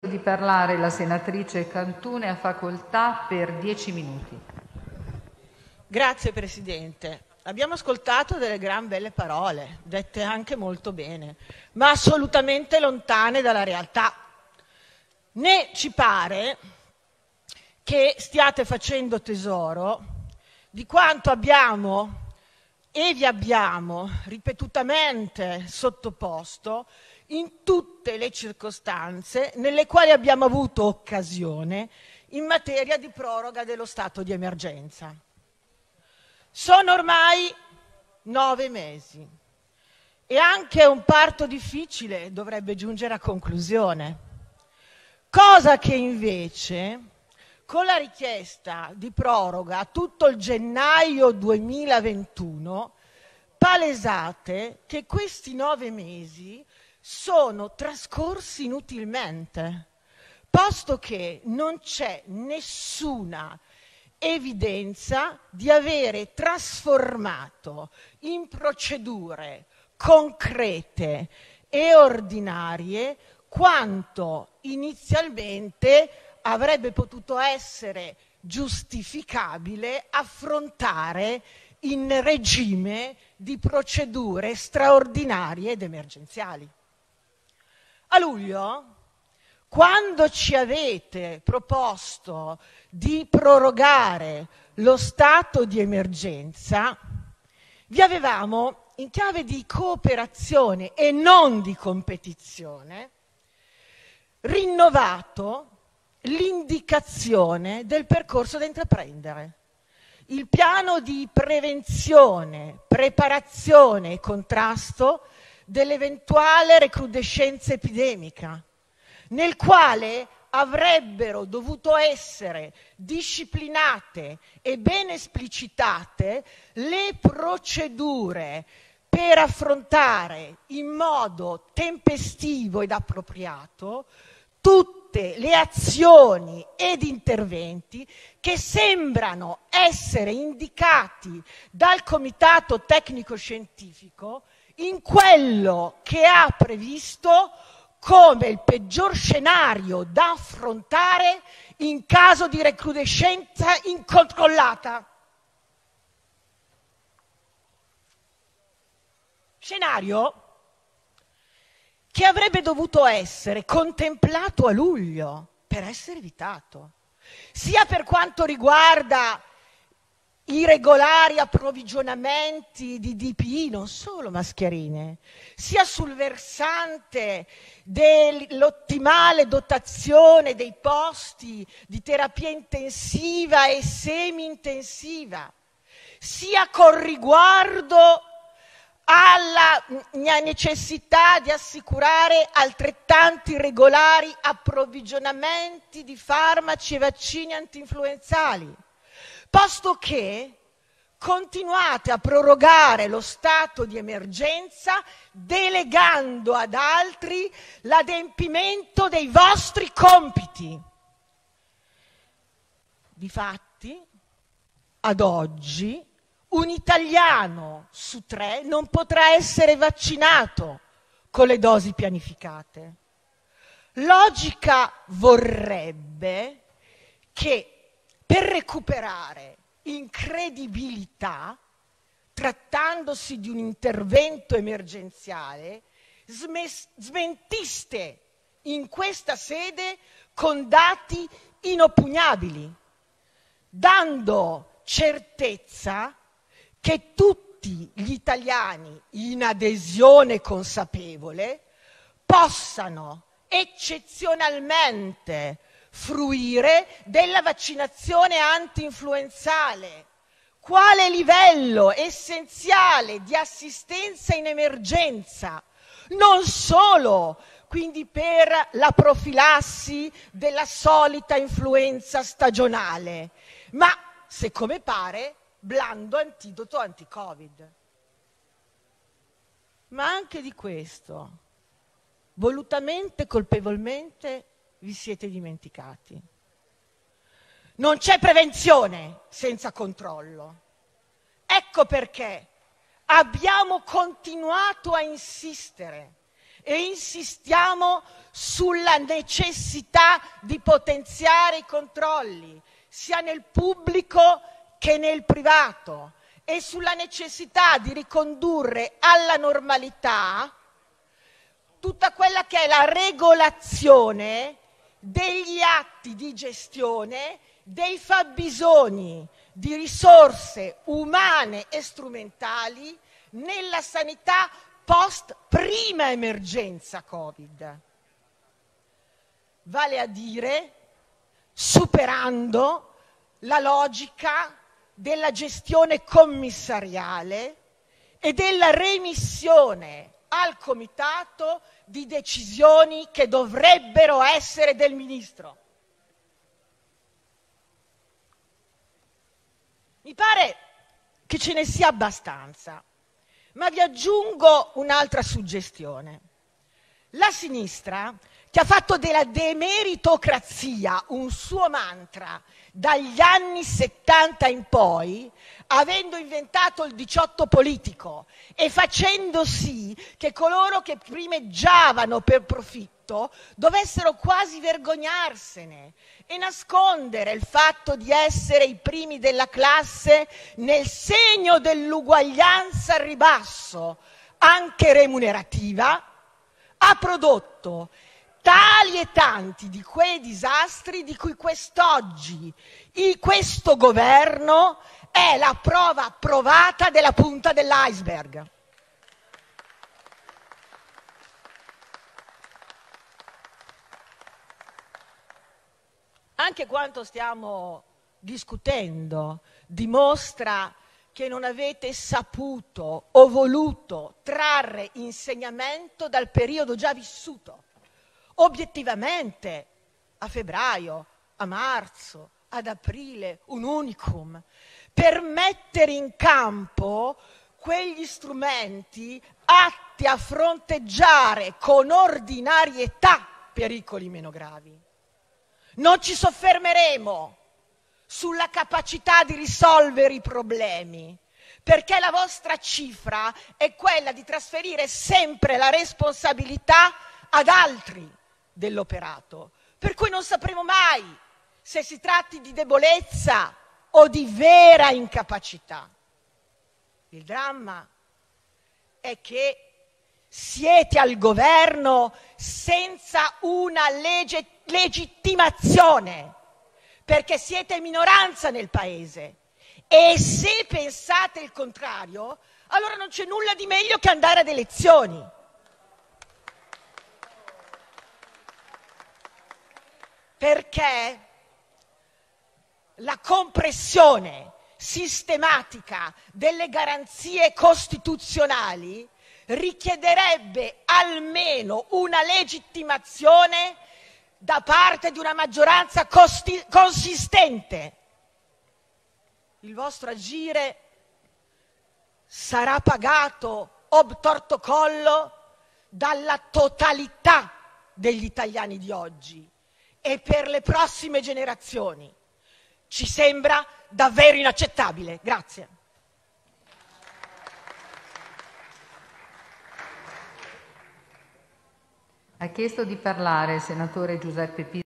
di parlare la senatrice Cantù. Ha facoltà per dieci minuti. Signor Presidente, abbiamo ascoltato delle gran belle parole, dette anche molto bene, ma assolutamente lontane dalla realtà. Né ci pare che stiate facendo tesoro di quanto abbiamo e vi abbiamo ripetutamente sottoposto in tutte le circostanze nelle quali abbiamo avuto occasione in materia di proroga dello stato di emergenza. Sono ormai nove mesi e anche un parto difficile dovrebbe giungere a conclusione, cosa che invece con la richiesta di proroga tutto il gennaio 2021 palesate che questi nove mesi sono trascorsi inutilmente, posto che non c'è nessuna evidenza di avere trasformato in procedure concrete e ordinarie quanto inizialmente avrebbe potuto essere giustificabile affrontare in regime di procedure straordinarie ed emergenziali. A luglio, quando ci avete proposto di prorogare lo stato di emergenza, vi avevamo, in chiave di cooperazione e non di competizione, rinnovato l'indicazione del percorso da intraprendere. Il piano di prevenzione, preparazione e contrasto dell'eventuale recrudescenza epidemica, nel quale avrebbero dovuto essere disciplinate e ben esplicitate le procedure per affrontare in modo tempestivo ed appropriato tutte le azioni ed interventi che sembrano essere indicati dal Comitato tecnico scientifico in quello che ha previsto come il peggior scenario da affrontare in caso di recrudescenza incontrollata. Scenario che avrebbe dovuto essere contemplato a luglio per essere evitato, sia per quanto riguarda i regolari approvvigionamenti di DPI, non solo mascherine, sia sul versante dell'ottimale dotazione dei posti di terapia intensiva e semi-intensiva, sia con riguardo alla necessità di assicurare altrettanti regolari approvvigionamenti di farmaci e vaccini antinfluenzali, posto che continuate a prorogare lo stato di emergenza delegando ad altri l'adempimento dei vostri compiti. Difatti, ad oggi un italiano su tre non potrà essere vaccinato con le dosi pianificate. Logica vorrebbe che per recuperare in credibilità, trattandosi di un intervento emergenziale, smentiste in questa sede con dati inoppugnabili, dando certezza che tutti gli italiani in adesione consapevole possano eccezionalmente fruire della vaccinazione antinfluenzale quale livello essenziale di assistenza in emergenza, non solo quindi per la profilassi della solita influenza stagionale, ma, se come pare, blando antidoto anti-Covid. Ma anche di questo, volutamente, colpevolmente, vi siete dimenticati. Non c'è prevenzione senza controllo. Ecco perché abbiamo continuato a insistere e insistiamo sulla necessità di potenziare i controlli, sia nel pubblico che nel privato, e sulla necessità di ricondurre alla normalità tutta quella che è la regolazione degli atti di gestione dei fabbisogni di risorse umane e strumentali nella sanità post prima emergenza Covid. Vale a dire superando la logica della gestione commissariale e della remissione al comitato di decisioni che dovrebbero essere del ministro. Mi pare che ce ne sia abbastanza, ma vi aggiungo un'altra suggestione. La sinistra, che ha fatto della demeritocrazia un suo mantra dagli anni 70 in poi, avendo inventato il 18 politico e facendo sì che coloro che primeggiavano per profitto dovessero quasi vergognarsene e nascondere il fatto di essere i primi della classe nel segno dell'uguaglianza al ribasso, anche remunerativa, ha prodotto tali e tanti di quei disastri di cui quest'oggi questo governo è la prova provata della punta dell'iceberg. Anche quanto stiamo discutendo dimostra che non avete saputo o voluto trarre insegnamento dal periodo già vissuto obiettivamente a febbraio, a marzo, ad aprile, un unicum, per mettere in campo quegli strumenti atti a fronteggiare con ordinarietà pericoli meno gravi. Non ci soffermeremo sulla capacità di risolvere i problemi, perché la vostra cifra è quella di trasferire sempre la responsabilità ad altri dell'operato, per cui non sapremo mai se si tratti di debolezza o di vera incapacità. Il dramma è che siete al governo senza una legge, legittimazione, perché siete minoranza nel paese. E se pensate il contrario, allora non c'è nulla di meglio che andare ad elezioni. Perché la compressione sistematica delle garanzie costituzionali richiederebbe almeno una legittimazione da parte di una maggioranza costi- consistente. Il vostro agire sarà pagato obtorto collo dalla totalità degli italiani di oggi e per le prossime generazioni. Ci sembra davvero inaccettabile. Grazie. Ha chiesto di parlare il senatore Giuseppe Pizzo.